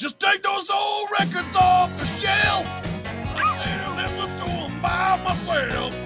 Just take those old records off the shelf. I'll listen to them by myself.